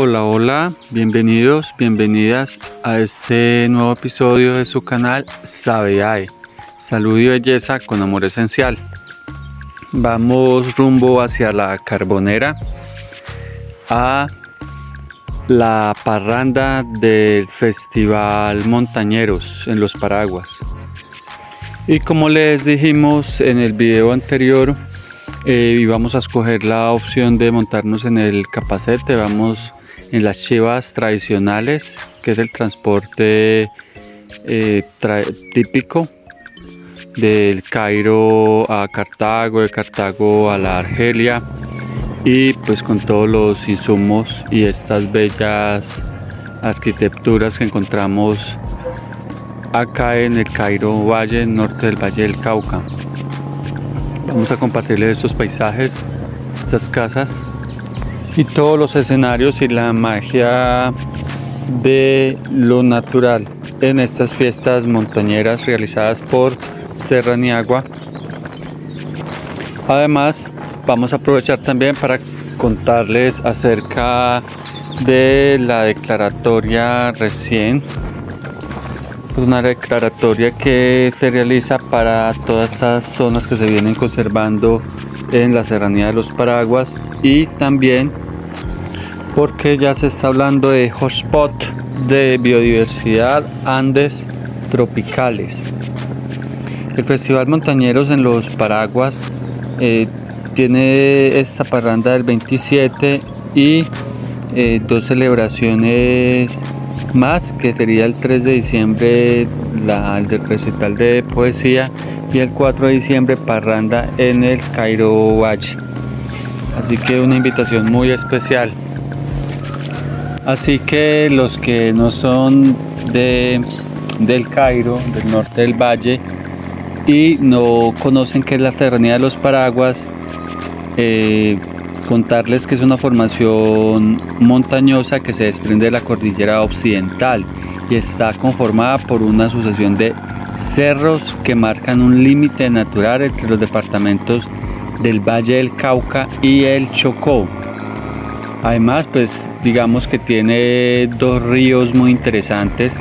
Hola, hola, bienvenidos, bienvenidas a este nuevo episodio de su canal Sabeae. Salud y belleza con amor esencial. Vamos rumbo hacia la carbonera a la parranda del Festival Montañeros en los Paraguas. Y como les dijimos en el video anterior, eh, íbamos a escoger la opción de montarnos en el capacete. Vamos en las chivas tradicionales, que es el transporte eh, típico del Cairo a Cartago, de Cartago a la Argelia y pues con todos los insumos y estas bellas arquitecturas que encontramos acá en el Cairo Valle, norte del Valle del Cauca. Vamos a compartirles estos paisajes, estas casas y todos los escenarios y la magia de lo natural en estas fiestas montañeras realizadas por Serraniagua. Además, vamos a aprovechar también para contarles acerca de la declaratoria recién una declaratoria que se realiza para todas estas zonas que se vienen conservando en la serranía de los Paraguas y también porque ya se está hablando de hotspot de biodiversidad Andes tropicales. El Festival Montañeros en los Paraguas eh, tiene esta parranda del 27 y eh, dos celebraciones más que sería el 3 de diciembre la, el recital de poesía y el 4 de diciembre parranda en el Cairo Valle. Así que una invitación muy especial. Así que los que no son de, del Cairo, del norte del valle, y no conocen qué es la Serranía de los Paraguas, eh, contarles que es una formación montañosa que se desprende de la cordillera occidental y está conformada por una sucesión de cerros que marcan un límite natural entre los departamentos del Valle del Cauca y el Chocó. Además, pues digamos que tiene dos ríos muy interesantes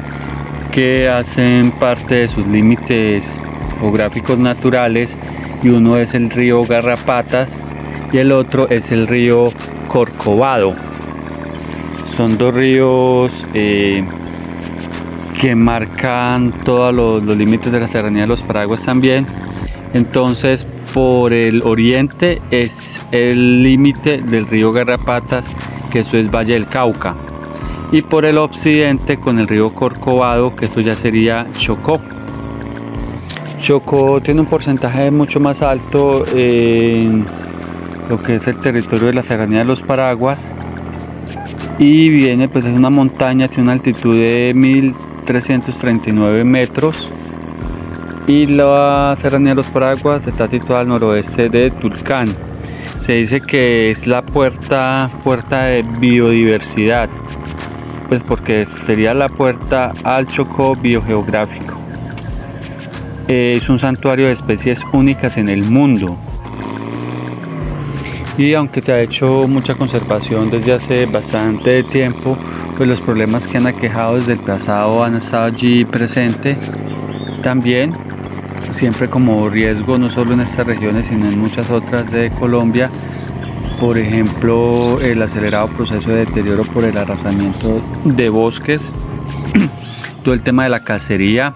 que hacen parte de sus límites geográficos naturales y uno es el río Garrapatas y el otro es el río Corcovado. Son dos ríos eh, que marcan todos los, límites de la serranía de los Paraguas también. Entonces, por el oriente es el límite del río Garrapatas, que eso es Valle del Cauca. Y por el occidente con el río Corcovado, que esto ya sería Chocó. Chocó tiene un porcentaje mucho más alto en lo que es el territorio de la serranía de los Paraguas y viene pues es una montaña, tiene una altitud de 1339 metros y la Serranía de los Paraguas está situada al noroeste de Tulcán. Se dice que es la puerta, puerta de biodiversidad, pues porque sería la puerta al Chocó biogeográfico. Es un santuario de especies únicas en el mundo. Y aunque se ha hecho mucha conservación desde hace bastante tiempo, pues los problemas que han aquejado desde el pasado han estado allí presentes. También siempre como riesgo, no solo en estas regiones, sino en muchas otras de Colombia. Por ejemplo, el acelerado proceso de deterioro por el arrasamiento de bosques, todo el tema de la cacería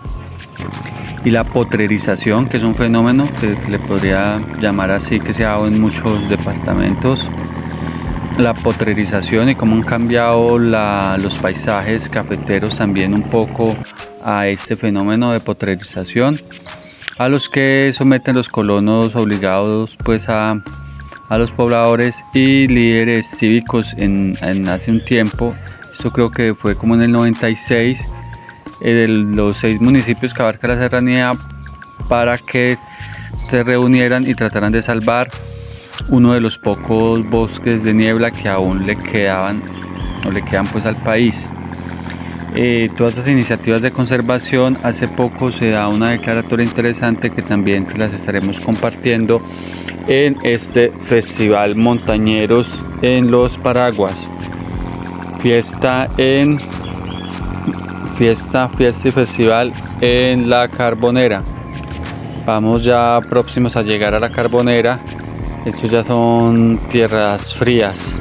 y la potrerización, que es un fenómeno que le podría llamar así, que se ha dado en muchos departamentos. La potrerización y cómo han cambiado los paisajes cafeteros también un poco a este fenómeno de potrerización a los que someten los colonos obligados pues a, los pobladores y líderes cívicos en, hace un tiempo. Esto creo que fue como en el 96 eh, los seis municipios que abarca la serranía para que se reunieran y trataran de salvar uno de los pocos bosques de niebla que aún le quedaban o le quedan pues al país. Eh, todas estas iniciativas de conservación. Hace poco se da una declaratoria interesante que también las estaremos compartiendo en este Festival Montañeros en los Paraguas. fiesta en fiesta, fiesta y festival en la Carbonera. Vamos ya próximos a llegar a la Carbonera. Estos ya son tierras frías.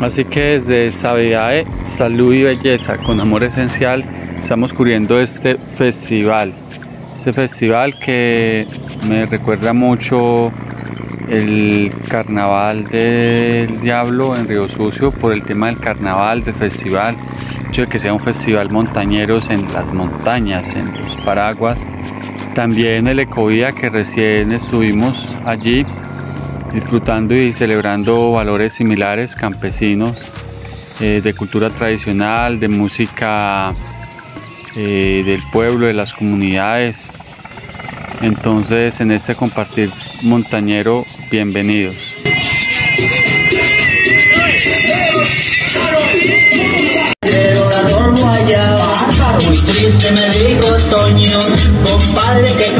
Así que desde Sabiae, Salud y Belleza con Amor Esencial estamos cubriendo este festival. Este festival que me recuerda mucho el carnaval del diablo en Río Sucio por el tema del carnaval, del festival, hecho de que sea un festival montañeros en las montañas, en los paraguas. También el Ecovía que recién estuvimos allí disfrutando y celebrando valores similares campesinos eh, de cultura tradicional, de música eh, del pueblo, de las comunidades. Entonces en este compartir montañero bienvenidos. Triste me Toño, compadre que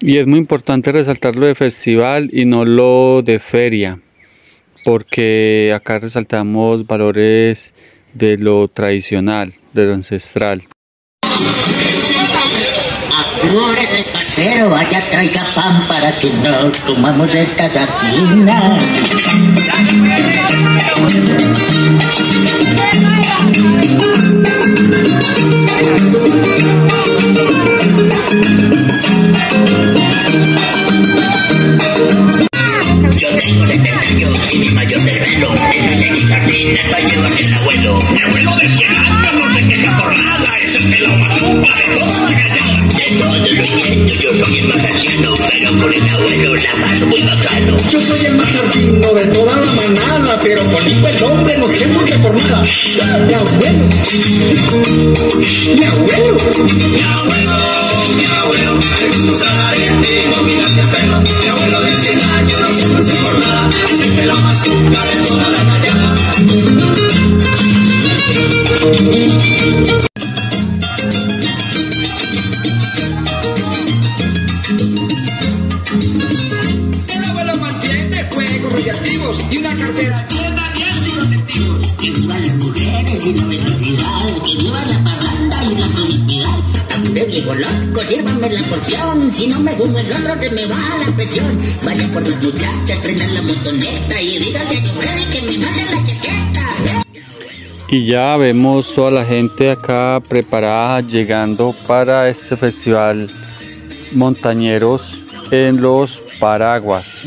Y es muy importante resaltar lo de festival y no lo de feria, porque acá resaltamos valores de lo tradicional, de lo ancestral. Apure de paseo, vaya traiga pan para que nos comamos esta sardina. Con el abuelo la paso muy bacano. Yo soy el más de toda la manada, pero el hombre no se muere por nada. Mi abuelo, mi abuelo, Mi abuelo, mi abuelo, me gusta y una cartera llena de anticonceptivos. Que vivan las mujeres y la velocidad, que viva la parranda y la promiscuidad. Apure viejo loco, sírvanme la porción, si no me fumo el otro que me baja la presión. Vaya por las muchachas, prendan la motoneta y díganle a Freddy que me baje la chaqueta. Y ya vemos toda la gente acá preparada llegando para este festival montañeros en los Paraguas.